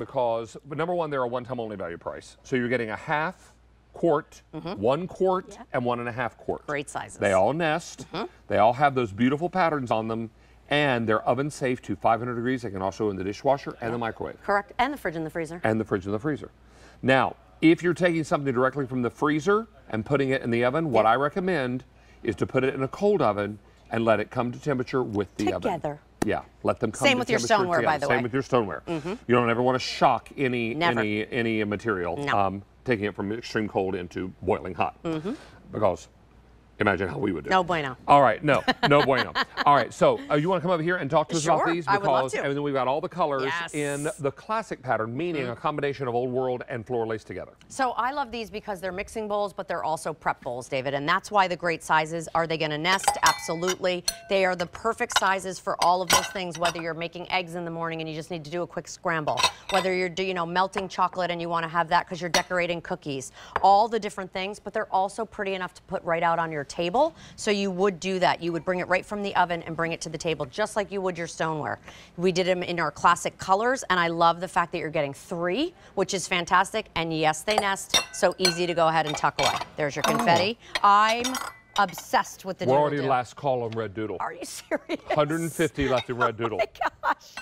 because but number one, they're a one-time only value price. So you're getting a half quart, mm-hmm. one quart, and one and a half quart. Great sizes. They all nest. Mm-hmm. They all have those beautiful patterns on them, and they're oven safe to 500 degrees. They can also go in the dishwasher and the microwave, Correct. And the fridge and the freezer. and the fridge and the freezer. Now, if you're taking something directly from the freezer and putting it in the oven, what Yeah. I recommend is to put it in a cold oven and let it come to temperature with the oven. Together. Yeah, let them come Same with your stoneware, by the Same way. Same with your stoneware. You don't ever want to shock any Never. any any material. No. Um, taking it from extreme cold into boiling hot, because imagine how we would do. No bueno. All right, no, no bueno. All right, so uh, you want to come over here and talk to us about Sure, these I would love because and then we've got all the colors Yes. In the classic pattern, meaning a combination of old world and Floral Lace together. So I love these because they're mixing bowls, but they're also prep bowls, David. And that's why the great sizes. Are they going to nest? Absolutely. They are the perfect sizes for all of those things, whether you're making eggs in the morning and you just need to do a quick scramble, whether you're, do- you know, melting chocolate and you want to have that because you're decorating cookies, all the different things, but they're also pretty enough to put right out on your table. So you would do that. You would bring it right from the oven and bring it to the table, just like you would your stoneware. We did them in our classic colors, and I love the fact that you're getting three, which is fantastic. And yes, they nest, so easy to go ahead and tuck away. There's your oh. confetti. I'm obsessed with the We're doodle already doo. last call on Red Doodle. Are you serious? 150 left in Red Doodle. Oh My gosh.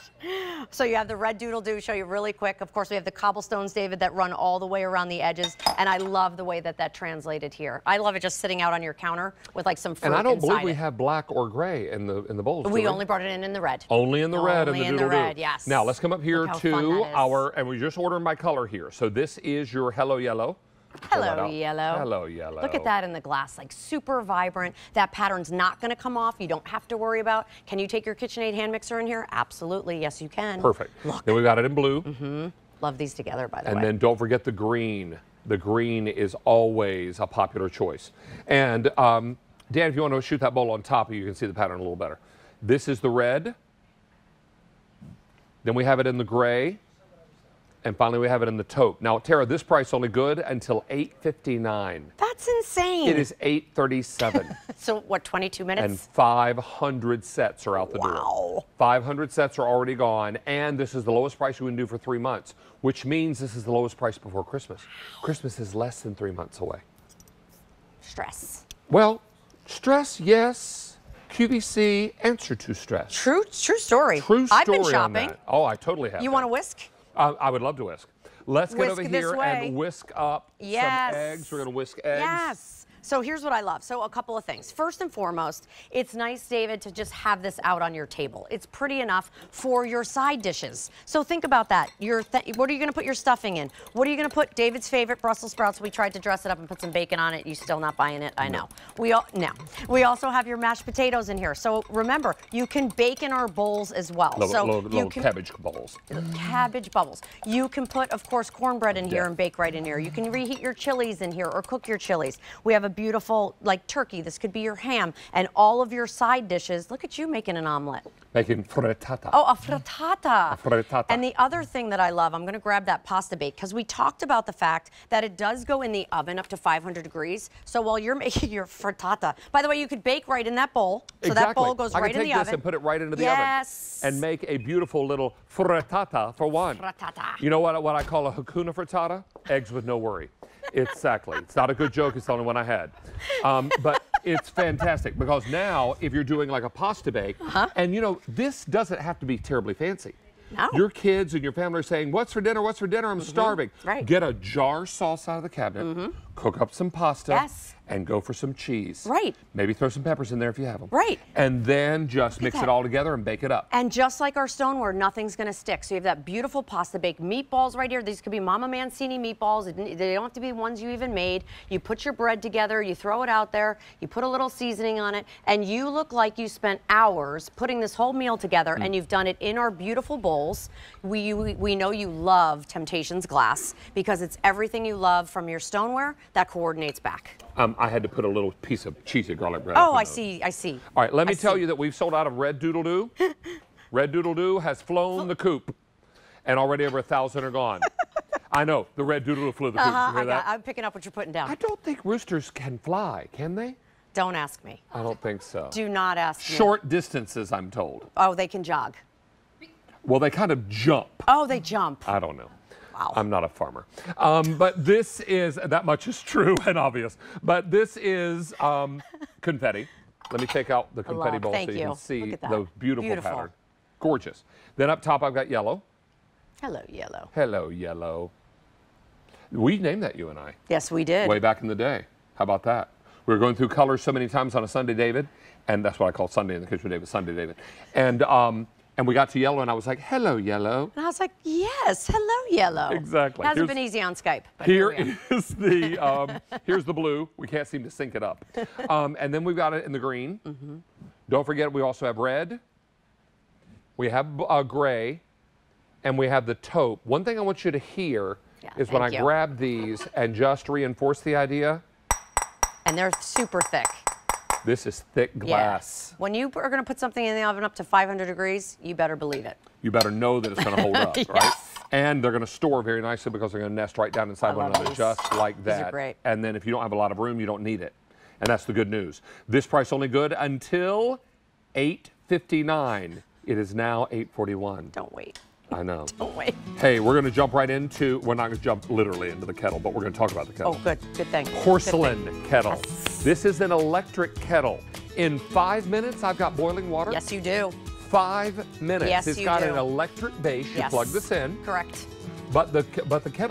So you have the red doodle do show you really quick. Of course, we have the cobblestones, David, that run all the way around the edges, and I love the way that that translated here. I love it just sitting out on your counter with like some fruit And I don't believe we it. have black or gray in the in the bowls. We only brought it in in the red. Only in the red Only and the in the red, yes. Now let's come up here Look how fun to our, and we just ordered by color here. So this is your Hello Yellow. Hello, yellow. Hello Yellow. Look at that in the glass, like super vibrant. That pattern's not going to come off. You don't have to worry about. Can you take your KitchenAid hand mixer in here? Absolutely, yes, you can. Perfect. Look. Then we've got it in blue. Mm -hmm. love these together, by the And way. And then don't forget the green. The green is always a popular choice. And um, Dan, if you want to shoot that bowl on top, you can see the pattern a little better. This is the red. Then we have it in the gray. And finally, we have it in the taupe. Now, Tara, this price only good until 8.59. That's insane. It is 8.37. So what? 22 minutes? and 500 sets are out the door. Wow. 500 sets are already gone, and this is the lowest price you can do for three months, which means this is the lowest price before Christmas. Christmas is less than three months away. Stress. Well, stress, yes. QVC, answer to stress. True, true story. True story I've been shopping. Oh, I totally have. You want to whisk? Uh, I would love to whisk. Let's get Whisk over here and whisk up Yes. some eggs. We're going to whisk eggs. Yes. So here's what I love. So a couple of things. First and foremost, it's nice, David, to just have this out on your table. It's pretty enough for your side dishes. So think about that. Your th- what are you going to put your stuffing in? What are you going to put David's favorite Brussels sprouts? We tried to dress it up and put some bacon on it. You still not buying it? I know. We all no. We also have your mashed potatoes in here. So remember, you can bake in our bowls as well. Little, so little, you little can cabbage bowls. cabbage bubbles. You can put, of course, cornbread in here Yeah. and bake right in here. You can reheat your chilies in here or cook your chilies. We have a beautiful, like turkey. This could be your ham and all of your side dishes. Look at you making an omelet. Making frittata. Oh, a frittata. A frittata. And the other thing that I love, I'm going to grab that pasta bake because we talked about the fact that it does go in the oven up to 500 degrees. So while you're making your frittata, by the way, you could bake right in that bowl. So that bowl goes I right can in take the this oven. and put it right into the Yes. oven and make a beautiful little frittata for one. Frittata. You know what, what I call a hakuna frittata? Eggs with no worry. Exactly. It's not a good joke. It's the only one I had. Um, but it's fantastic because now if you're doing like a pasta bake, uh-huh. and you know, this doesn't have to be terribly fancy. No. Your kids and your family are saying, What's for dinner? What's for dinner? I'm mm-hmm. starving. Right. Get a jar sauce out of the cabinet, mm-hmm. Cook up some pasta, Yes. and go for some cheese. Right. Maybe throw some peppers in there if you have them. Right. And then just mix it all together and bake it up. And just like our stoneware, nothing's going to stick. So you have that beautiful pasta baked meatballs right here. These could be Mamma Mancini meatballs. They don't have to be ones you even made. You put your bread together, you throw it out there, you put a little seasoning on it, and you look like you spent hours putting this whole meal together, Mm. and you've done it in our beautiful bowls. We, we, we know you love Temp-tations glass because it's everything you love from your stoneware that coordinates back. Um, I had to put a little piece of cheesy garlic bread. Oh, I those. see, I see. All right, let me I tell see. you that we've sold out of Red Doodle Doo. Red Doodle Doo has flown the coop, and already over a thousand are gone. I know the Red Doodle Doo flew the coop. Uh-huh, you hear I got, that? I'm picking up what you're putting down. I don't think roosters can fly, can they? Don't ask me. I don't think so. Do not ask me. Short distances, I'm told. Oh, they can jog. Well, they kind of jump. Oh, they jump. I don't know. Wow. I'm not a farmer. Um, but this is, that much is true and obvious. But this is um, confetti. Let me take out the confetti bowl thank so you, can see Look at that. the beautiful, Beautiful. pattern. Gorgeous. Then up top, I've got yellow. Hello, yellow. Hello, yellow. We named that, you and I, Yes, we did. way back in the day. How about that? We were going through colors so many times on a Sunday, David, and that's what I call Sunday in the kitchen David, Sunday, David. And um, and we got to yellow, and I was like, hello, yellow. And I was like, yes, hello, yellow. Exactly. It hasn't Here's- been easy on Skype. But Here we are. is the um, here's the blue. We can't seem to sync it up. Um, and then we've got it in the green. Mm-hmm. Don't forget, we also have red. We have uh, gray, and we have the taupe. One thing I want you to hear Yeah, is when I you. grab these and just reinforce the idea. And they're super thick. This is thick glass. Yes. When you are going to put something in the oven up to 500 degrees, you better believe it. You better know that it's going to hold up, right? And they're going to store very nicely because they're going to nest right down inside I one another, these. just like These are that. great. And then if you don't have a lot of room, you don't need it. And that's the good news. This price only good until 8.59. It is now 8.41. Don't wait. I know. Don't wait. Hey, we're going to jump right into. We're not going to jump literally into the kettle, but we're going to talk about the kettle. Oh, good. Good thing. Good thing. Porcelain kettle. This is an electric kettle. In five minutes, I've got boiling water. Yes, you do. Five minutes. Yes, It's you got do. an electric base. You Yes. plug this in, Correct. but the but the kettle.